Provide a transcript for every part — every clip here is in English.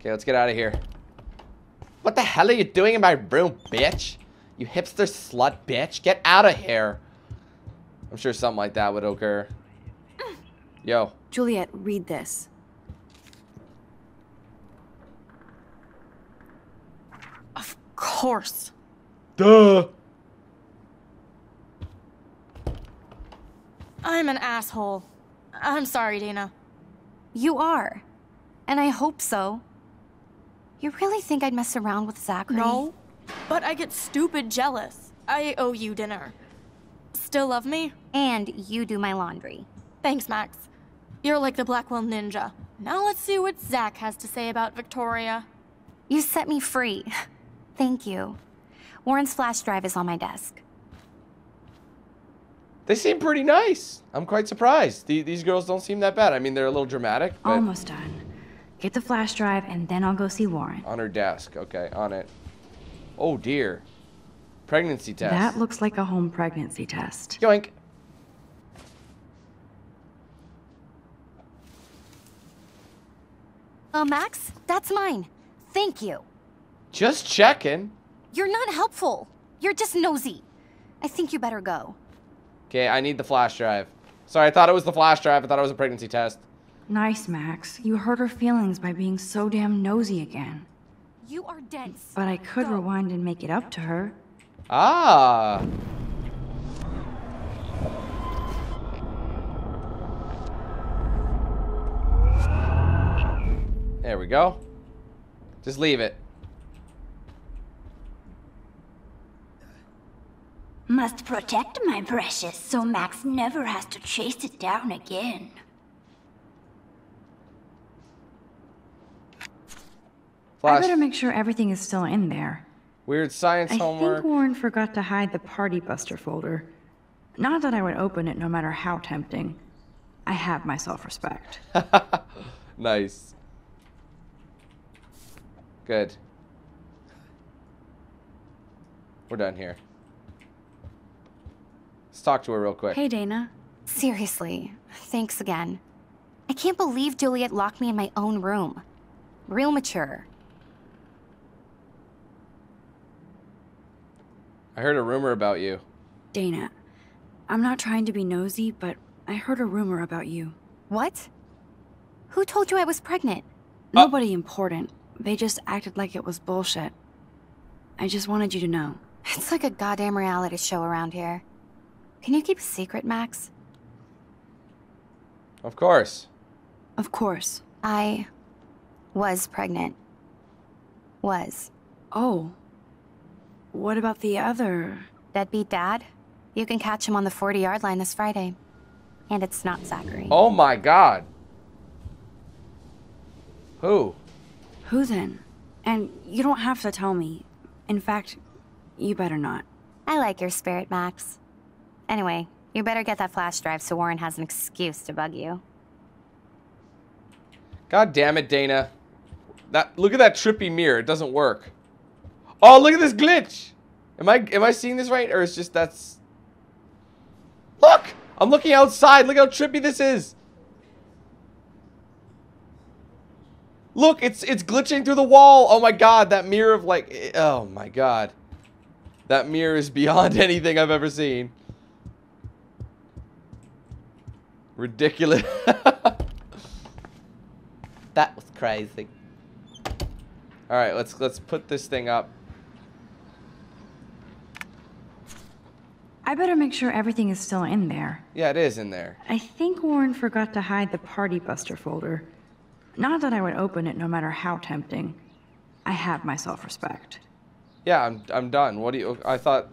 Okay, let's get out of here. What the hell are you doing in my room, bitch? You hipster slut bitch. Get out of here. I'm sure something like that would occur. Yo. Juliet, read this. Of course. Duh. I'm an asshole. I'm sorry, Dana. You are. And I hope so. You really think I'd mess around with Zachary? No, but I get stupid jealous. I owe you dinner. Still love me? And you do my laundry. Thanks, Max. You're like the Blackwell Ninja. Now let's see what Zach has to say about Victoria. You set me free. Thank you. Warren's flash drive is on my desk. They seem pretty nice. I'm quite surprised. The, these girls don't seem that bad. I mean, they're a little dramatic, but Almost done. Get the flash drive and then I'll go see Warren. on her desk. Okay, on it. Oh dear. Pregnancy test. That looks like a home pregnancy test. Yoink. Oh, Max, that's mine. Thank you. Just checking. You're not helpful. You're just nosy. I think you better go. Okay, I need the flash drive. Sorry, I thought it was the flash drive. I thought it was a pregnancy test. Nice, Max. You hurt her feelings by being so damn nosy again. You are dense. But I could Go. rewind and make it up to her. Ah. There we go. Just leave it. Must protect my precious so Max never has to chase it down again. Flash. better make sure everything is still in there. Weird science I homework. think Warren forgot to hide the Party Buster folder. Not that I would open it no matter how tempting. I have my self-respect. nice. Good. We're done here. Let's talk to her real quick. hey, Dana. Seriously, thanks again. I can't believe Juliet locked me in my own room. Real mature. I heard a rumor about you. Dana, I'm not trying to be nosy, but I heard a rumor about you. What? Who told you I was pregnant? Uh. Nobody important. They just acted like it was bullshit. I just wanted you to know. It's like a goddamn reality show around here. Can you keep a secret, Max? Of course. Of course. I was pregnant. Was. Oh. What about the other? Deadbeat dad? You can catch him on the 40 yard line this Friday. And it's not Zachary. Oh my god. Who? Who then? And you don't have to tell me. In fact, you better not. I like your spirit, Max. Anyway, you better get that flash drive so Warren has an excuse to bug you. God damn it, Dana. That look at that trippy mirror. It doesn't work. Oh, look at this glitch. Am I am I seeing this right or is just that's Look! I'm looking outside. Look how trippy this is. Look, it's it's glitching through the wall. Oh my god, that mirror of like eh, oh my god. That mirror is beyond anything I've ever seen. Ridiculous. that was crazy. All right, let's let's put this thing up. I better make sure everything is still in there. Yeah, it is in there. I think Warren forgot to hide the Party Buster folder. Not that I would open it no matter how tempting. I have my self-respect. Yeah, I'm I'm done. What do you? I thought.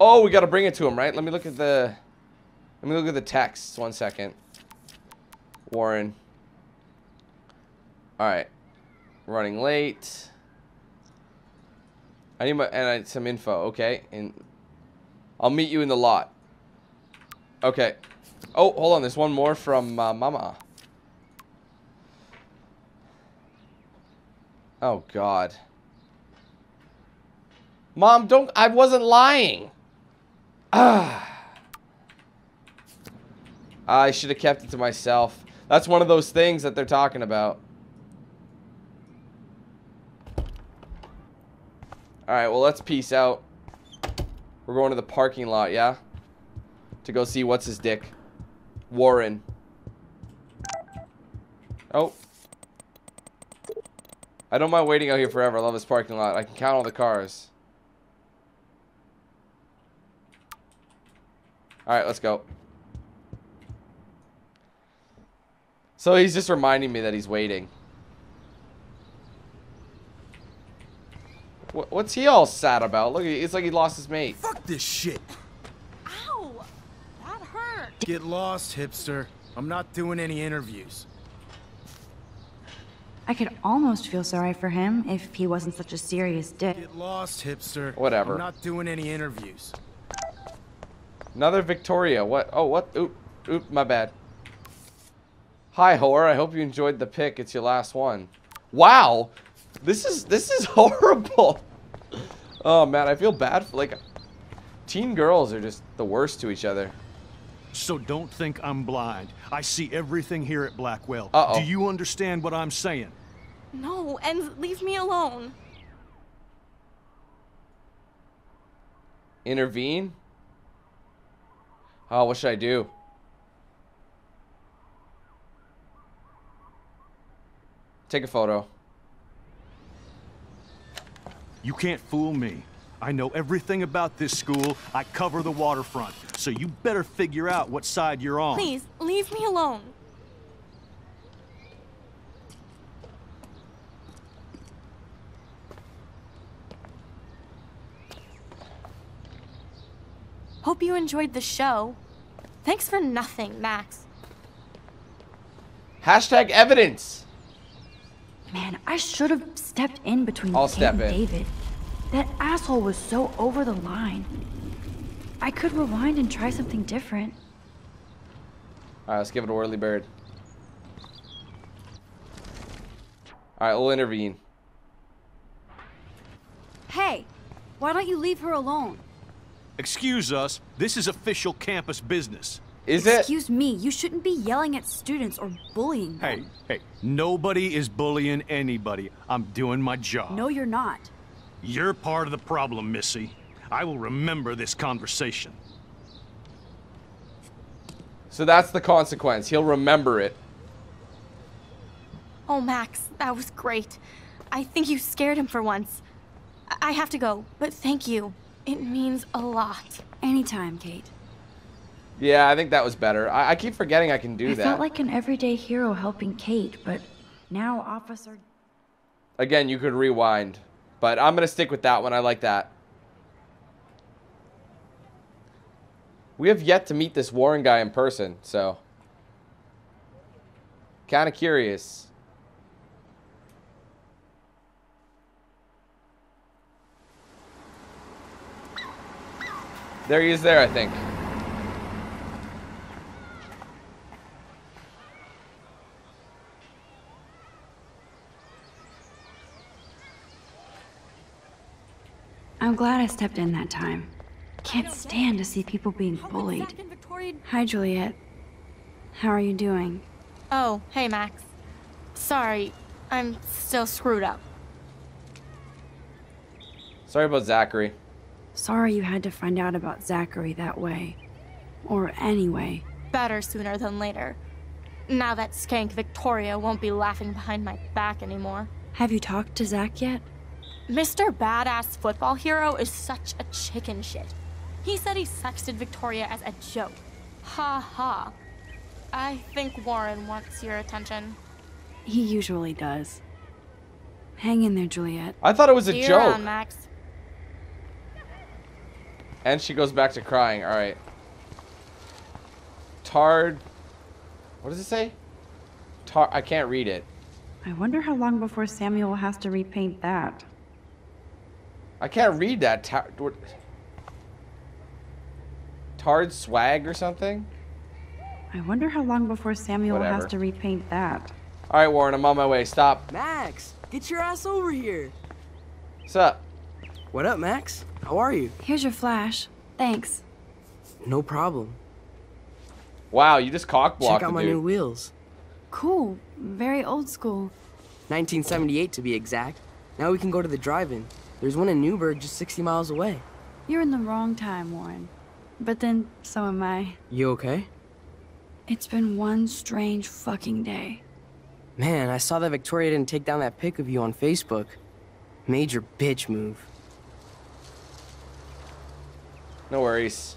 Oh, we got to bring it to him, right? Let me look at the. Let me look at the text. One second. Warren. All right. Running late. I need my and I, some info. Okay, and I'll meet you in the lot. Okay. Oh, hold on. There's one more from uh, Mama. Oh, God. Mom, don't... I wasn't lying. Ah. I should have kept it to myself. That's one of those things that they're talking about. Alright, well, let's peace out. We're going to the parking lot, yeah? To go see what's his dick. Warren. Oh. I don't mind waiting out here forever. I love this parking lot. I can count all the cars. Alright, let's go. So he's just reminding me that he's waiting. What's he all sad about? Look, it's like he lost his mate. Fuck this shit. Ow! That hurt. Get lost, hipster. I'm not doing any interviews. I could almost feel sorry for him if he wasn't such a serious dick. Get lost, hipster. Whatever. I'm not doing any interviews. Another Victoria. What? Oh, what? Oop, oop, my bad. Hi, whore. I hope you enjoyed the pick. It's your last one. Wow, this is this is horrible. Oh man, I feel bad for like teen girls are just the worst to each other. So don't think I'm blind. I see everything here at Blackwell. Uh-oh. Do you understand what I'm saying? No, and leave me alone. Intervene. Oh, what should I do? Take a photo. You can't fool me. I know everything about this school. I cover the waterfront. So you better figure out what side you're on. Please, leave me alone. Hope you enjoyed the show. Thanks for nothing, Max. Hashtag evidence. Man, I should have stepped in between I'll Kate step and in. David. That asshole was so over the line. I could rewind and try something different. Alright, let's give it a whirly bird. Alright, we'll intervene. Hey, why don't you leave her alone? Excuse us. This is official campus business. Is it? Excuse me, you shouldn't be yelling at students or bullying them. Hey, them. hey, nobody is bullying anybody. I'm doing my job. No, you're not. You're part of the problem, Missy. I will remember this conversation. So that's the consequence. He'll remember it. Oh, Max, that was great. I think you scared him for once. I I have to go, but thank you. It means a lot. Anytime, Kate. Yeah, I think that was better. I, I keep forgetting I can do I that. felt like an everyday hero helping Kate, but now Officer Again, you could rewind. But I'm going to stick with that one. I like that. We have yet to meet this Warren guy in person, so. Kind of curious. There he is there, I think. I'm glad I stepped in that time. Can't stand to see people being bullied. Zack and Victoria... Hi, Juliet. How are you doing? Oh, hey, Max. Sorry, I'm still screwed up. Sorry about Zachary. Sorry you had to find out about Zachary that way. Or anyway. Better sooner than later. Now that skank Victoria won't be laughing behind my back anymore. Have you talked to Zach yet? Mr. Badass Football Hero is such a chicken shit. He said he sexted Victoria as a joke. Ha ha. I think Warren wants your attention. He usually does. Hang in there, Juliet. I thought it was a See you joke. around, Max. And she goes back to crying. All right. Tard. What does it say? Tar. I can't read it. I wonder how long before Samuel has to repaint that. I can't read that. Tar. Tard swag or something? I wonder how long before Samuel Whatever. has to repaint that. All right, Warren. I'm on my way. Stop. Max, get your ass over here. What's up? What up, Max? How are you? Here's your flash. Thanks. No problem. Wow, you just cock blocked Check out my dude. new wheels. Cool. Very old school. 1978 to be exact. Now we can go to the drive-in. There's one in Newberg just 60 miles away. You're in the wrong time, Warren. But then, so am I. You okay? It's been one strange fucking day. Man, I saw that Victoria didn't take down that pic of you on Facebook. Major bitch move. No worries.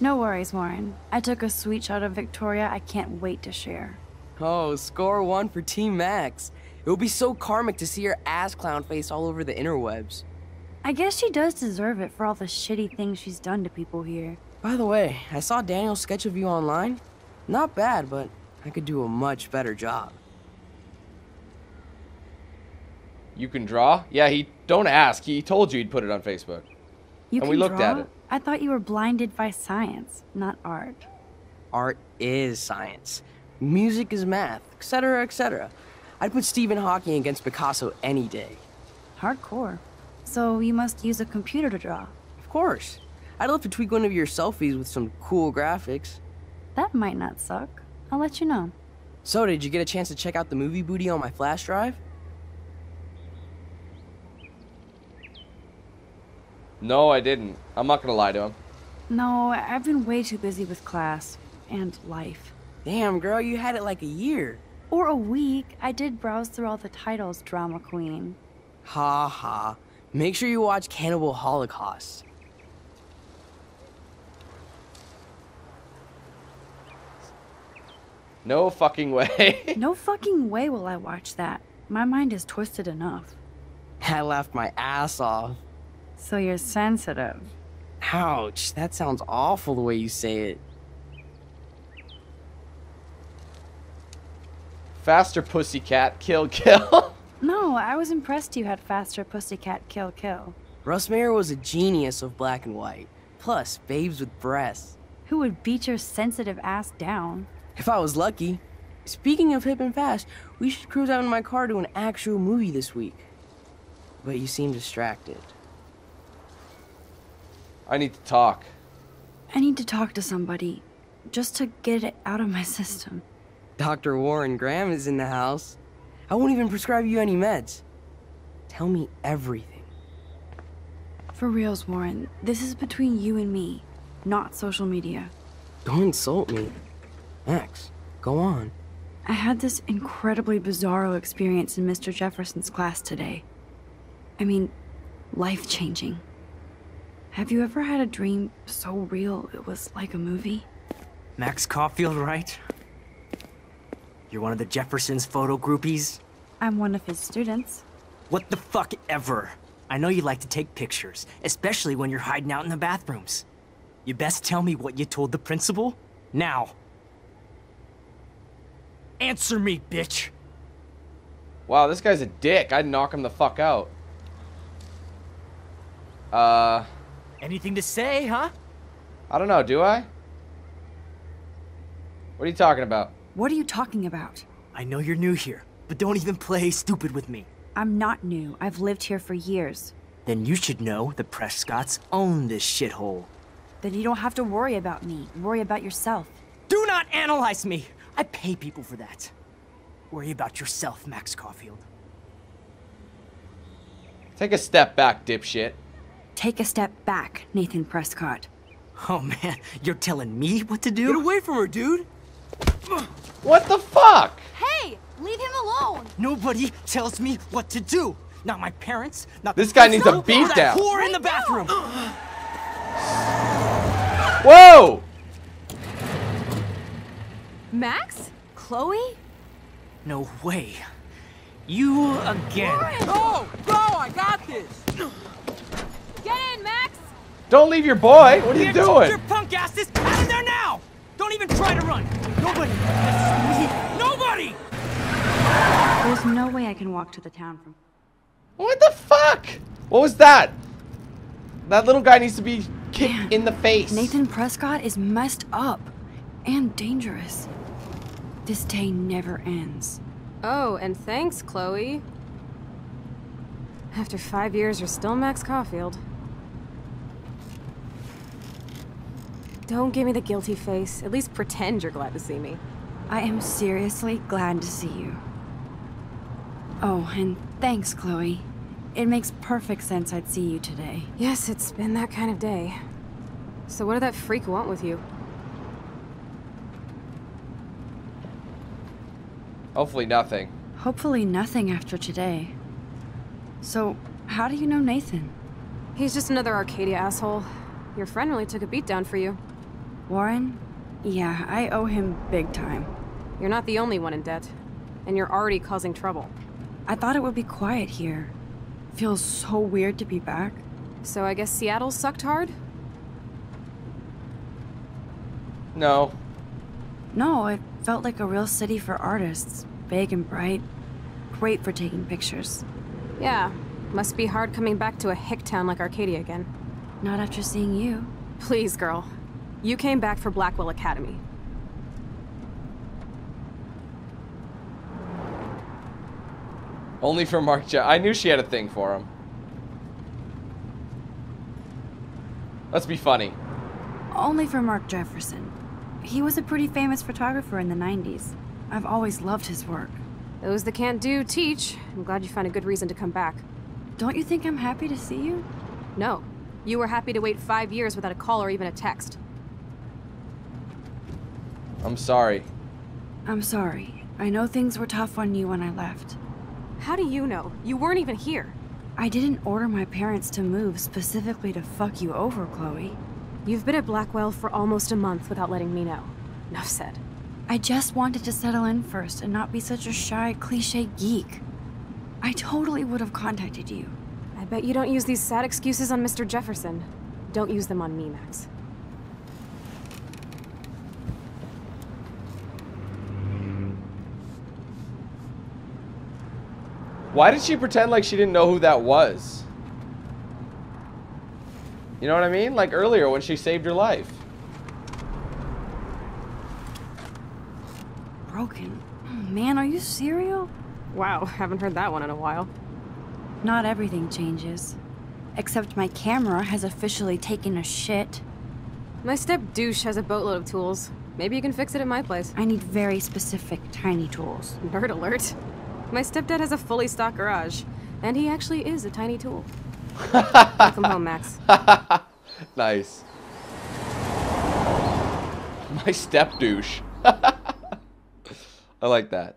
No worries, Warren. I took a sweet shot of Victoria I can't wait to share. Oh, score one for Team Max. It would be so karmic to see her ass clown face all over the interwebs. I guess she does deserve it for all the shitty things she's done to people here. By the way, I saw Daniel's sketch of you online. Not bad, but I could do a much better job. You can draw? Yeah, he don't ask. He told you he'd put it on Facebook. You And can we looked draw? at it. I thought you were blinded by science, not art. Art is science. Music is math, etc., etc. I'd put Stephen Hawking against Picasso any day. Hardcore. So you must use a computer to draw. Of course. I'd love to tweak one of your selfies with some cool graphics. That might not suck. I'll let you know. So, did you get a chance to check out the movie booty on my flash drive? No, I didn't. I'm not gonna lie to him. No, I've been way too busy with class and life. Damn, girl, you had it like a year. Or a week. I did browse through all the titles, Drama Queen. Ha ha. Make sure you watch Cannibal Holocaust. No fucking way. no fucking way will I watch that. My mind is twisted enough. I laughed my ass off. So you're sensitive. Ouch, that sounds awful the way you say it. Faster pussycat, kill, kill. No, I was impressed you had faster pussycat kill kill. Russ Meyer was a genius of black and white. Plus, babes with breasts. Who would beat your sensitive ass down? If I was lucky. Speaking of hip and fast, we should cruise out in my car to an actual movie this week. But you seem distracted. I need to talk. I need to talk to somebody. Just to get it out of my system. Dr. Warren Graham is in the house. I won't even prescribe you any meds. Tell me everything. For reals, Warren, this is between you and me, not social media. Don't insult me. Max, go on. I had this incredibly bizarro experience in Mr. Jefferson's class today. I mean, life changing. Have you ever had a dream so real it was like a movie? Max Caulfield, right? You're one of the Jefferson's photo groupies? I'm one of his students. What the fuck ever? I know you like to take pictures, especially when you're hiding out in the bathrooms. You best tell me what you told the principal? Now. Answer me, bitch! Wow, this guy's a dick. I'd knock him the fuck out. Uh, Anything to say, huh? I don't know, do I? What are you talking about? What are you talking about? I know you're new here, but don't even play stupid with me. I'm not new. I've lived here for years. Then you should know the Prescotts own this shithole. Then you don't have to worry about me. Worry about yourself. Do not analyze me! I pay people for that. Worry about yourself, Max Caulfield. Take a step back, dipshit. Take a step back, Nathan Prescott. Oh man, you're telling me what to do? Get away from her, dude! What the fuck? Hey, leave him alone. Nobody tells me what to do. Not my parents, not This the guy needs a principal, beat or down. whore in the bathroom. Whoa! Max? Chloe? no way. You again. Go! Go! I got this! Get in, Max! Don't leave your boy. What are you Get doing? Your punk asses out of there now! Don't even try to run. Nobody. Nobody. There's no way I can walk to the town from. What the fuck? What was that? That little guy needs to be kicked in the face. Nathan Prescott is messed up and dangerous. This day never ends. Oh, and thanks, Chloe. After five years, you're still Max Caulfield. Don't give me the guilty face. At least pretend you're glad to see me. I am seriously glad to see you. Oh, and thanks, Chloe. It makes perfect sense I'd see you today. Yes, it's been that kind of day. So what did that freak want with you? Hopefully nothing. Hopefully nothing after today. So, how do you know Nathan? He's just another Arcadia asshole. Your friend really took a beat down for you. Warren? Yeah, I owe him big time. You're not the only one in debt. And you're already causing trouble. I thought it would be quiet here. Feels so weird to be back. So I guess Seattle sucked hard? No. No, it felt like a real city for artists. Big and bright. Great for taking pictures. Yeah, must be hard coming back to a hick town like Arcadia again. Not after seeing you. Please, girl. You came back for Blackwell Academy. Only for Mark Je I knew she had a thing for him. Let's be funny. Only for Mark Jefferson. He was a pretty famous photographer in the 90s. I've always loved his work. Those that can't do, teach. I'm glad you found a good reason to come back. Don't you think I'm happy to see you? No. You were happy to wait five years without a call or even a text. I'm sorry. I'm sorry. I know things were tough on you when I left. How do you know? You weren't even here. I didn't order my parents to move specifically to fuck you over, Chloe. You've been at Blackwell for almost a month without letting me know. Enough said. I just wanted to settle in first and not be such a shy, cliche geek. I totally would have contacted you. I bet you don't use these sad excuses on Mr. Jefferson. Don't use them on me, Max. Why did she pretend like she didn't know who that was? You know what I mean? Like earlier when she saved your life. Broken. Man, are you serial? Wow, haven't heard that one in a while. Not everything changes. Except my camera has officially taken a shit. My step douche has a boatload of tools. Maybe you can fix it at my place. I need very specific, tiny tools. Nerd alert. My stepdad has a fully stocked garage, and he actually is a tiny tool. Welcome home, Max. nice. My step douche. I like that.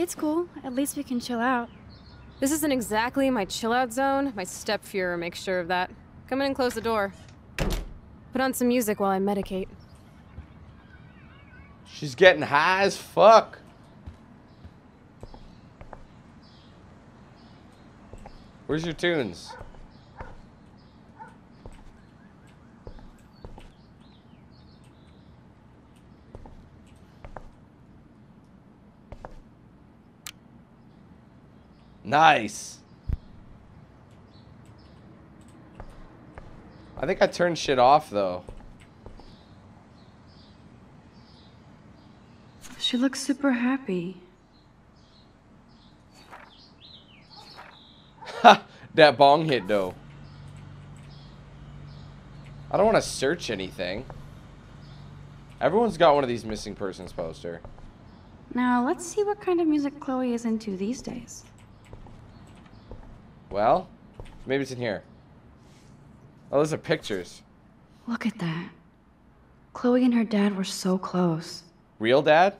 It's cool. At least we can chill out. This isn't exactly my chill out zone. My stepfuhrer makes sure of that. Come in and close the door. Put on some music while I medicate. She's getting high as fuck. Where's your tunes? Nice. I think I turned shit off though. She looks super happy. Ha! that bong hit though. I don't want to search anything. Everyone's got one of these missing persons poster. Now, let's see what kind of music Chloe is into these days. Well, maybe it's in here. Oh, those are pictures. Look at that. Chloe and her dad were so close. Real dad?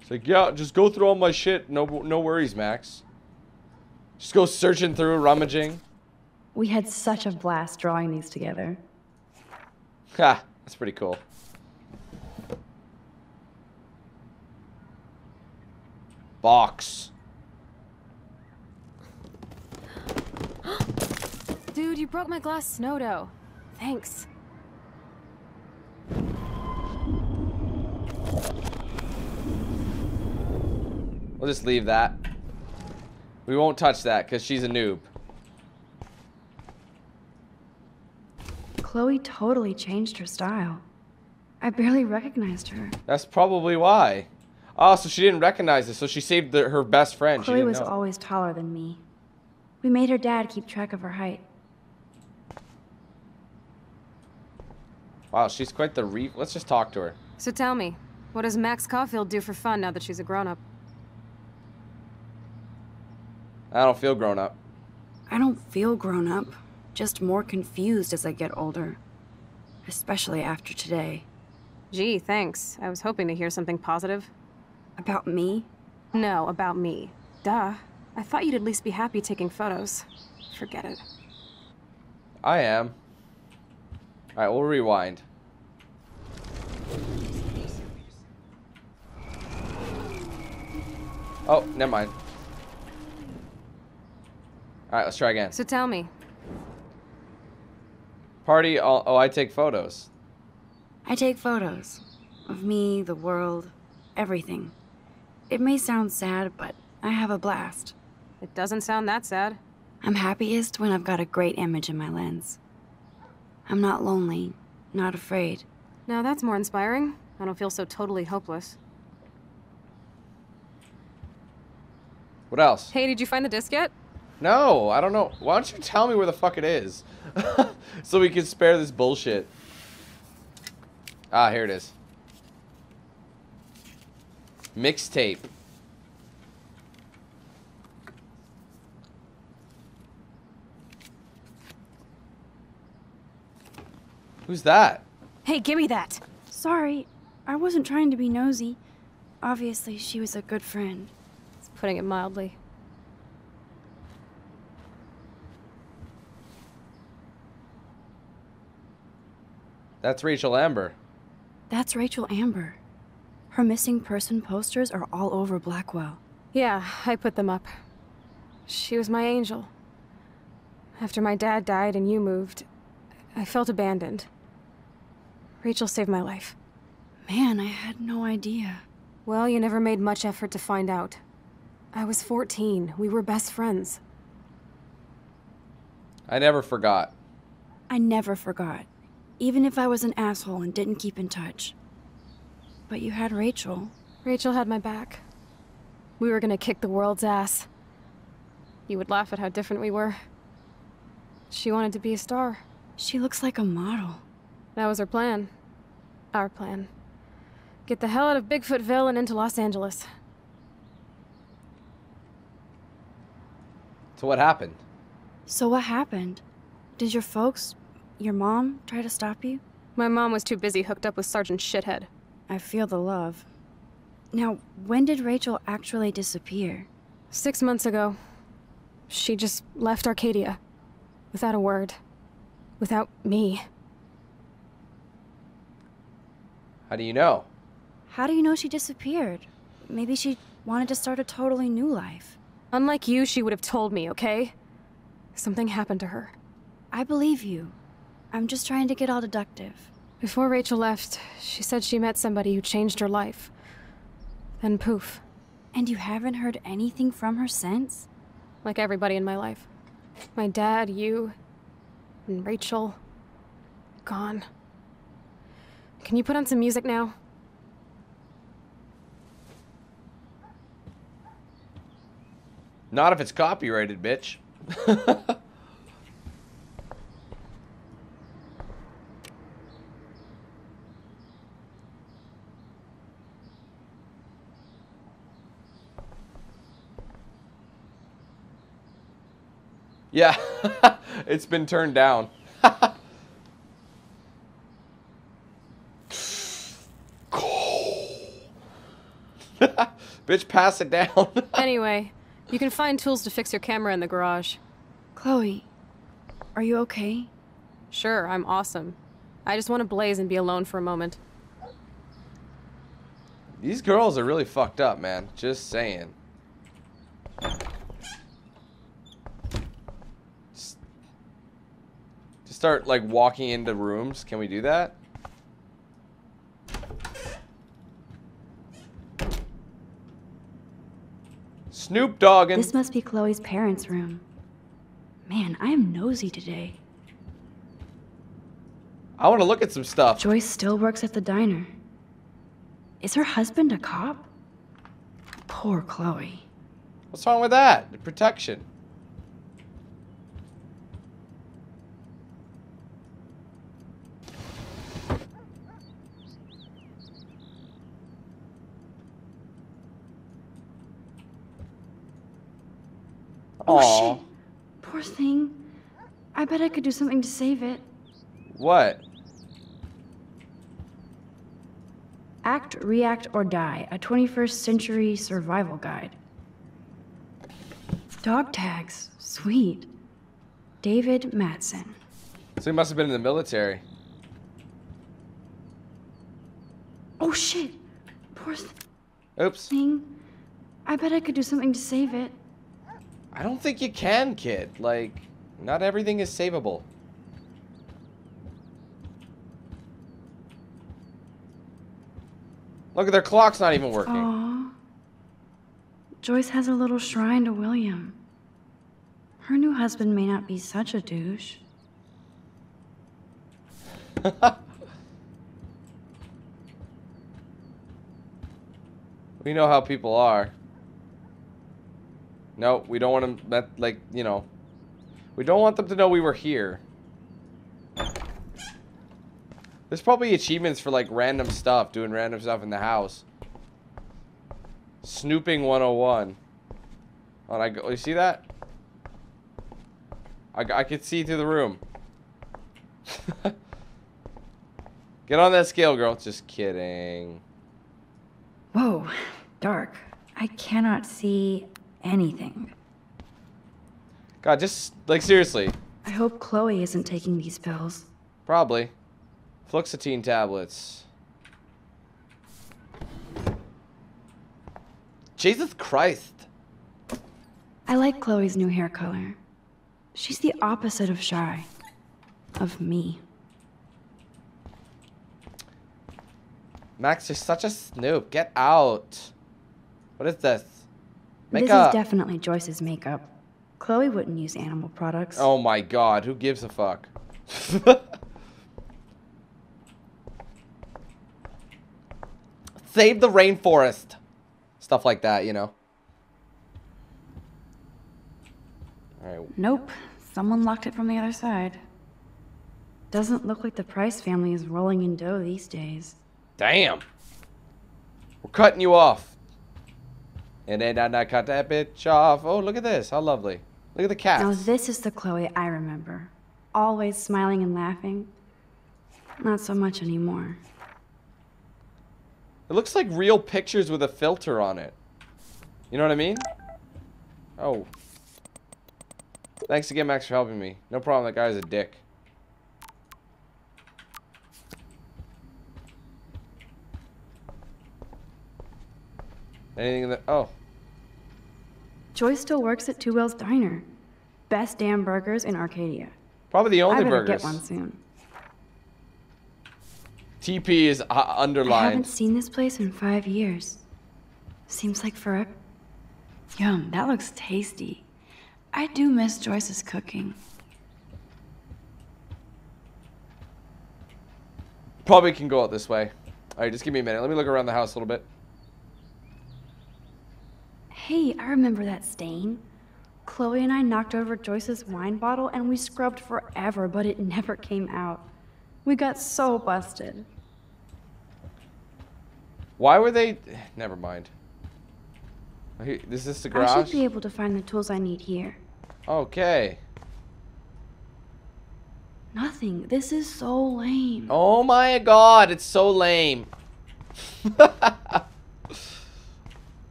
It's like, yeah, just go through all my shit. No, no worries, Max. Just go searching through, rummaging. We had such a blast drawing these together. Ha, that's pretty cool. Box. Dude, you broke my glass snow dough. Thanks. We'll just leave that. We won't touch that because she's a noob. Chloe totally changed her style. I barely recognized her. That's probably why. Oh, so she didn't recognize it, so she saved the, her best friend. Chloe didn't was know. always taller than me. We made her dad keep track of her height. Wow, she's quite the re. Let's just talk to her. So tell me, what does Max Caulfield do for fun now that she's a grown-up? I don't feel grown up. I don't feel grown up, just more confused as I get older. Especially after today. Gee, thanks. I was hoping to hear something positive. About me? No, about me. Duh. I thought you'd at least be happy taking photos. Forget it. I am. Alright, we'll rewind. Oh, never mind. Alright, let's try again. So tell me, Party, oh, oh, I take photos. I take photos. Of me, the world, everything. It may sound sad, but I have a blast. it doesn't sound that sad. I'm happiest when I've got a great image in my lens. I'm not lonely, not afraid. Now that's more inspiring. I don't feel so totally hopeless. What else? Hey, did you find the disc yet? No, I don't know. Why don't you tell me where the fuck it is? so we can spare this bullshit. Ah, here it is. Mixtape. Who's that? Hey, give me that. Sorry, I wasn't trying to be nosy. Obviously, she was a good friend. It's putting it mildly. That's Rachel Amber. That's Rachel Amber. Her missing person posters are all over Blackwell. Yeah, I put them up. She was my angel. After my dad died and you moved, I felt abandoned. Rachel saved my life. Man, I had no idea. Well, you never made much effort to find out. I was 14. We were best friends. I never forgot. I never forgot. Even if I was an asshole and didn't keep in touch. But you had Rachel. Rachel had my back. We were gonna kick the world's ass. You would laugh at how different we were. She wanted to be a star. She looks like a model. That was her plan. Our plan. Get the hell out of Bigfootville and into Los Angeles. So what happened? So what happened? Did your folks, your mom, try to stop you? My mom was too busy hooked up with Sergeant Shithead. I feel the love. Now, when did Rachel actually disappear? Six months ago. She just left Arcadia. Without a word. Without me. How do you know? How do you know she disappeared? Maybe she wanted to start a totally new life. Unlike you, she would have told me, okay? Something happened to her. I believe you. I'm just trying to get all deductive. Before Rachel left, she said she met somebody who changed her life. Then poof. And you haven't heard anything from her since? Like everybody in my life. My dad, you, and Rachel. Gone. Can you put on some music now? Not if it's copyrighted, bitch. yeah, it's been turned down. Bitch, pass it down. anyway, you can find tools to fix your camera in the garage. Chloe, are you okay? Sure, I'm awesome. I just want to blaze and be alone for a moment. These girls are really fucked up, man. Just saying. Just to start like walking into rooms. Can we do that? Snoop Dogg and This must be Chloe's parents' room. Man, I am nosy today. I want to look at some stuff. Joyce still works at the diner. Is her husband a cop? Poor Chloe. What's wrong with that? The protection. Oh Aw. shit. Poor thing. I could do something to save it. What? Act, React, or Die, a 21st century survival guide. Dog tags. Sweet. David Madsen. So he must have been in the military. Oh shit. Poor th- Oops. thing. I bet I could do something to save it. I don't think you can, kid. Like, not everything is savable. Look at their clock's not even working. Aw. Joyce has a little shrine to William. Her new husband may not be such a douche. We know how people are. No, we don't want them, like, you know. We don't want them to know we were here. There's probably achievements for, like, random stuff. Doing random stuff in the house. Snooping 101. Oh, oh I go, you see that? I, I could see through the room. Get on that scale, girl. Just kidding. Whoa, dark. I cannot see anything. God, just, like, seriously. I hope Chloe isn't taking these pills. Probably. Fluoxetine tablets. Jesus Christ. I like Chloe's new hair color. She's the opposite of shy. Of me. Max, you're such a snoop. Get out. What is this? This is definitely Joyce's makeup. Chloe wouldn't use animal products. Oh my god, who gives a fuck? Save the rainforest. Stuff like that, you know. Alright. Nope. Someone locked it from the other side. Doesn't look like the Price family is rolling in dough these days. Damn. We're cutting you off. And then I not cut that bitch off. Oh, look at this. How lovely. Look at the cats. Now this is the Chloe I remember. Always smiling and laughing. Not so much anymore. It looks like real pictures with a filter on it. You know what I mean? Oh. Thanks again, Max, for helping me. No problem, that guy's a dick. Anything in the... Oh. Joyce still works at Two Whales Diner. Best damn burgers in Arcadia. Probably the only I better burgers. get one soon. TP is uh, I haven't seen this place in five years. Seems like forever. Yum, that looks tasty. I do miss Joyce's cooking. Probably can go out this way. Alright, just give me a minute. Let me look around the house a little bit. Hey, I remember that stain. Chloe and I knocked over Joyce's wine bottle and we scrubbed forever, but it never came out. We got so busted. Why were they... Never mind. Is this the garage? I should be able to find the tools I need here. Okay. Nothing. This is so lame. Oh my god, it's so lame. it's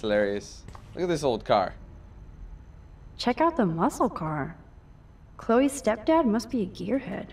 hilarious. Look at this old car. Check out the muscle car. Chloe's stepdad must be a gearhead.